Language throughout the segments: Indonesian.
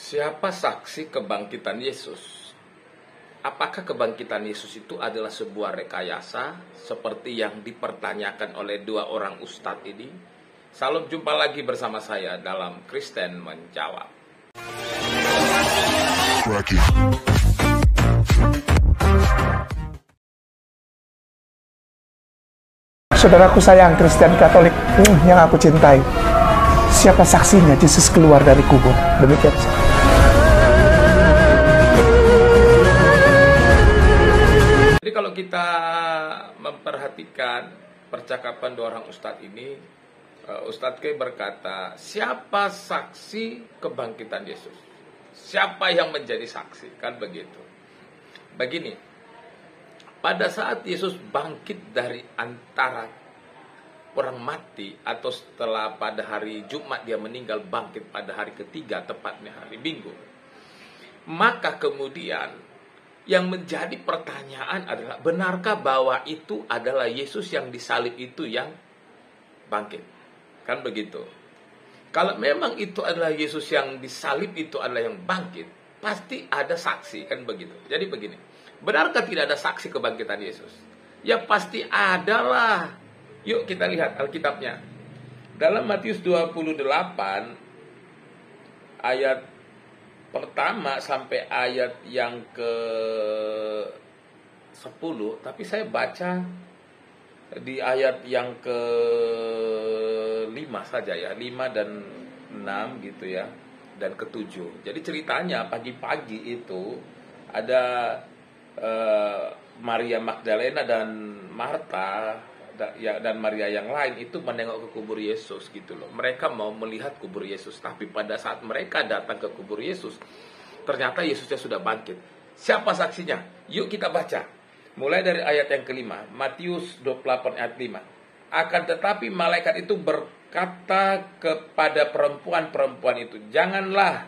Siapa saksi kebangkitan Yesus? Apakah kebangkitan Yesus itu adalah sebuah rekayasa seperti yang dipertanyakan oleh dua orang ustadz ini? Salam jumpa lagi bersama saya dalam Kristen Menjawab. Saudaraku sayang Kristen Katolik hmm, yang aku cintai. Siapa saksinya Yesus keluar dari kubur? Demikian. Kalau kita memperhatikan percakapan dua orang ustadz ini, uh, Ustadz K berkata, siapa saksi kebangkitan Yesus? Siapa yang menjadi saksi? Kan begitu. Begini, pada saat Yesus bangkit dari antara orang mati atau setelah pada hari Jumat dia meninggal bangkit pada hari ketiga tepatnya hari Minggu. Maka kemudian yang menjadi pertanyaan adalah benarkah bahwa itu adalah Yesus yang disalib itu yang bangkit? Kan begitu. Kalau memang itu adalah Yesus yang disalib itu adalah yang bangkit, pasti ada saksi kan begitu. Jadi begini. Benarkah tidak ada saksi kebangkitan Yesus? Ya pasti adalah. Yuk kita lihat Alkitabnya. Dalam Matius 28 ayat pertama sampai ayat yang ke 10 tapi saya baca di ayat yang ke 5 saja ya 5 dan 6 gitu ya dan ke 7 jadi ceritanya pagi-pagi itu ada uh, Maria Magdalena dan Marta dan Maria yang lain itu menengok ke kubur Yesus gitu loh. Mereka mau melihat kubur Yesus, tapi pada saat mereka datang ke kubur Yesus, ternyata Yesusnya sudah bangkit. Siapa saksinya? Yuk kita baca. Mulai dari ayat yang kelima, Matius 28 ayat 5. Akan tetapi malaikat itu berkata kepada perempuan-perempuan itu, "Janganlah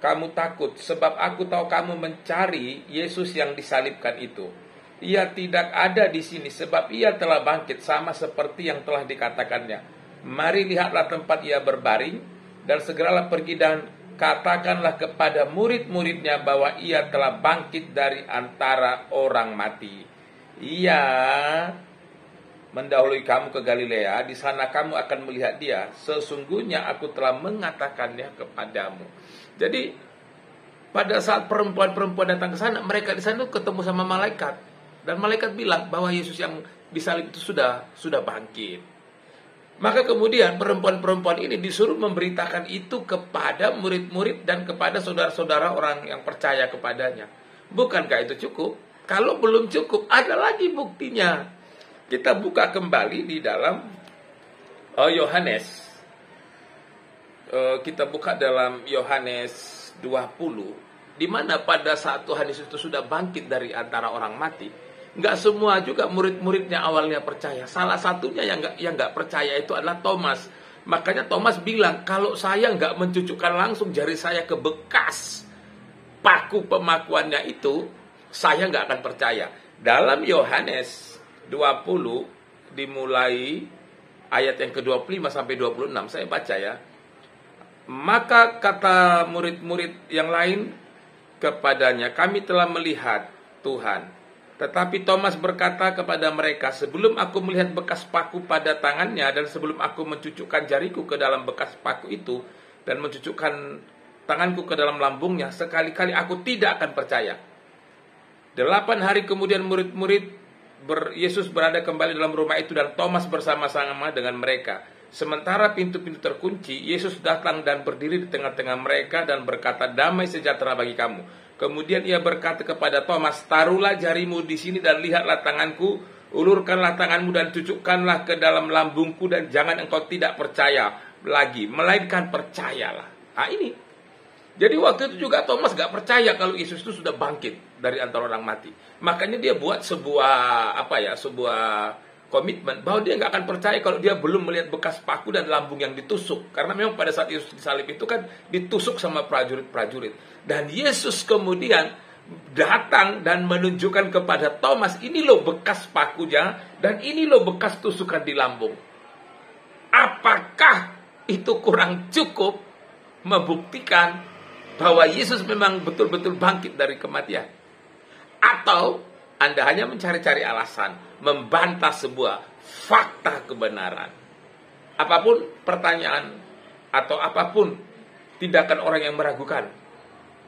kamu takut, sebab aku tahu kamu mencari Yesus yang disalibkan itu." Ia tidak ada di sini sebab ia telah bangkit sama seperti yang telah dikatakannya. Mari lihatlah tempat ia berbaring dan segeralah pergi dan katakanlah kepada murid-muridnya bahwa ia telah bangkit dari antara orang mati. Ia mendahului kamu ke Galilea, di sana kamu akan melihat dia. Sesungguhnya aku telah mengatakannya kepadamu. Jadi pada saat perempuan-perempuan datang ke sana, mereka di sana ketemu sama malaikat dan malaikat bilang bahwa Yesus yang disalib itu sudah sudah bangkit. Maka kemudian perempuan-perempuan ini disuruh memberitakan itu kepada murid-murid dan kepada saudara-saudara orang yang percaya kepadanya. Bukankah itu cukup? Kalau belum cukup, ada lagi buktinya. Kita buka kembali di dalam oh, Yohanes. Uh, kita buka dalam Yohanes 20 di mana pada saat Tuhan Yesus itu sudah bangkit dari antara orang mati, nggak semua juga murid-muridnya awalnya percaya. Salah satunya yang nggak yang nggak percaya itu adalah Thomas. Makanya Thomas bilang kalau saya nggak mencucukkan langsung jari saya ke bekas paku pemakuannya itu, saya nggak akan percaya. Dalam Yohanes 20 dimulai ayat yang ke-25 sampai 26 saya baca ya. Maka kata murid-murid yang lain kepadanya, kami telah melihat Tuhan. Tetapi Thomas berkata kepada mereka, sebelum aku melihat bekas paku pada tangannya dan sebelum aku mencucukkan jariku ke dalam bekas paku itu dan mencucukkan tanganku ke dalam lambungnya, sekali-kali aku tidak akan percaya. Delapan hari kemudian murid-murid ber, Yesus berada kembali dalam rumah itu dan Thomas bersama-sama dengan mereka. Sementara pintu-pintu terkunci, Yesus datang dan berdiri di tengah-tengah mereka dan berkata, "Damai sejahtera bagi kamu." Kemudian ia berkata kepada Thomas, taruhlah jarimu di sini dan lihatlah tanganku, ulurkanlah tanganmu dan cucukkanlah ke dalam lambungku dan jangan engkau tidak percaya lagi, melainkan percayalah. Nah ini. Jadi waktu itu juga Thomas gak percaya kalau Yesus itu sudah bangkit dari antara orang mati. Makanya dia buat sebuah apa ya, sebuah komitmen bahwa dia nggak akan percaya kalau dia belum melihat bekas paku dan lambung yang ditusuk. Karena memang pada saat Yesus disalib itu kan ditusuk sama prajurit-prajurit. Dan Yesus kemudian datang dan menunjukkan kepada Thomas, ini loh bekas pakunya dan ini loh bekas tusukan di lambung. Apakah itu kurang cukup membuktikan bahwa Yesus memang betul-betul bangkit dari kematian. Atau Anda hanya mencari-cari alasan, membantah sebuah fakta kebenaran. Apa pun pertanyaan atau apa pun tindakan orang yang meragukan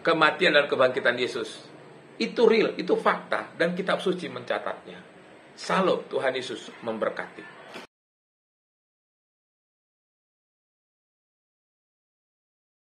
kematian dan kebangkitan Yesus. Itu real, itu fakta dan kitab suci mencatatnya. Salam Tuhan Yesus memberkati.